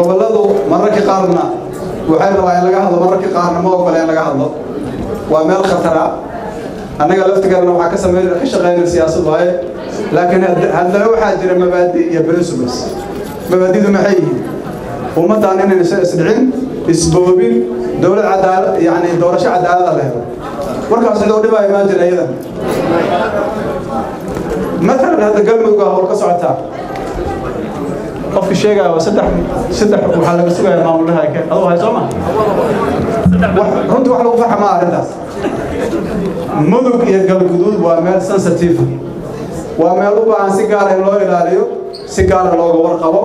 goboladu mararka qaarna waxay rabaa in laga hadlo mararka qaarna ma ogole in laga hadlo waa meel khatara annaga laftigeena waxaa ka sameyn ka shaqeyna siyaasad waaye laakiin haddana waxaa jira mabaadi iyo principles mabaadidu maxay yihiin ummaddaan inayna isdhicin isboobin dowlad cadaalad yani doorasho cadaalada la helo warkaas cidoo dhibaa imaan jira iyadan matalan hadda galmudug ah hor ka socotaa qofka sheegaya waa saddex saddex waxaa laga sugaya maamulaha keen aduu hay soo ma runtii wax lagu farxa maa arrintaas mudug iyo galguduud waa meel sensitive waa meel u baahan si gaara in loo ilaaliyo si gaara looga warqabo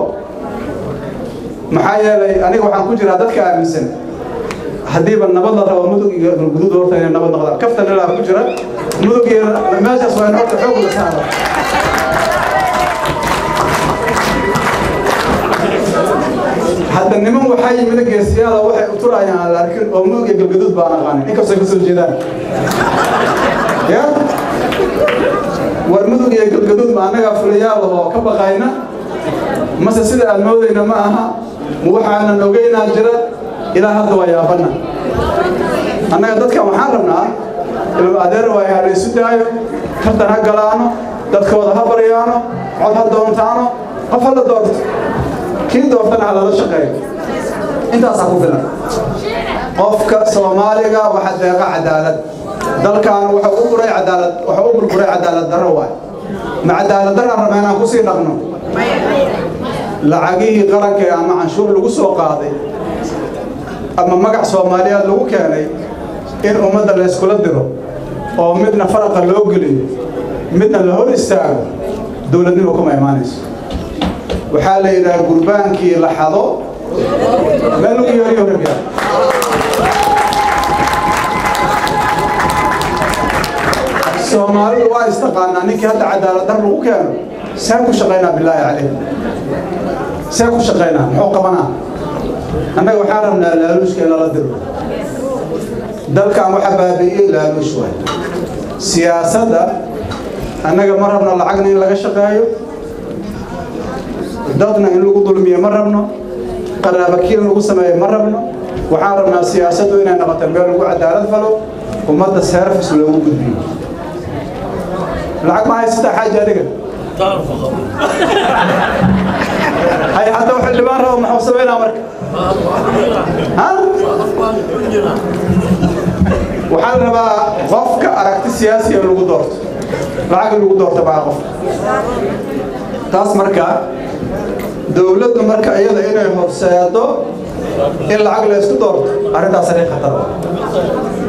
maxaa yeelay aniga waxaan ku jiraa dadka aaminsan haddiiba nabad la rabo mudug iyo galguduud horta inay nabad noqdaan kaftan ilaa ku jira mudug iyo meeshaas waa in horta xoog la saara hadda niman waxaa yimid geesiyaada waxay u turayaan aan la arkin oo iyo galgaduud baan aqaanin inkastoy ka soo jeedaan ya war mudug iyo galgaduud ma annagaa fuliyaada oo ka baqayna mase sida aad moodayna ma aha ma waxaanan ogaynaa jira ilaa hadda waa yaabanna annaga dadkan waxaan rabnaa ilma adeer waayo isu daayo tartan ha galaano dadkooda ha baryaano cod ha doontaano qof halla doonto كين دوفتنا على الشقيق انت أصحب فينا قفك صوماليا واحد لقى عدالة دل كان وحقوق رأي عدالة وحقوق رأي عدالة درواي مع عدالة درنا ربنا كوسي نغنو لعقيه قرنك أما عنشور لقصة قاضي أما مقع صوماليا لو كاني إن أمد الله يسكول ديرو أو فرق اللوجلي مدنا الهور استعمل دولة دي وكم إيمانيس waxaa la yidhaha gurbaankii la xado soomaalidu waa istaqaanaa ninkii hadda cadaaladar lagu keeno see ku shaqaynaa bilaahi caleyh see ku shaqaynaa muxuu qabanaa annaga waxaan rabnaa laaluushka in lala diro dalkan waxa baabi'iyey laaluush waay siyaasadda annaga ma rabno lacagna in laga shaqeeyo دادنا إن لغو ظلمية مرمنا قرنا بكير لغو سماية مرمنا وحاربنا سياسة وإنا نغتن بيان لغو عدالة فلو ومات السهر في سلوه قدبين العقب ما هي ستا حاجة دقا تعرف هاي حتى وحل اللي مرة ومحو سوينا مرك ها؟ وحالنا بقى غفك أركت السياسية لغو دورت العقل لغو دورت بقى غفك تاس مركا dawladdu marka iyada inay horseedo in lacag la ysku doorto arrintaas inay khatar